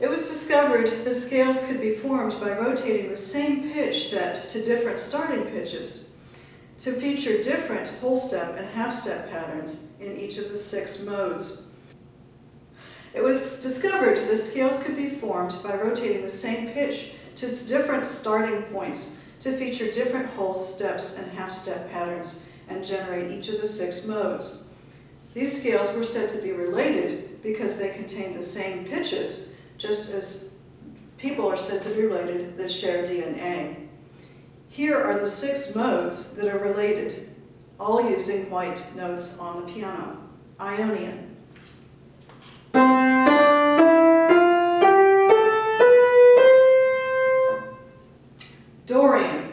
It was discovered that scales could be formed by rotating the same pitch set to different starting pitches to feature different whole step and half step patterns in each of the six modes. It was discovered that scales could be formed by rotating the same pitch to different starting points to feature different whole steps and half step patterns and generate each of the six modes. These scales were said to be related because they contained the same pitches, just as people are said to be related that share DNA. Here are the six modes that are related, all using white notes on the piano. Ionian. Dorian.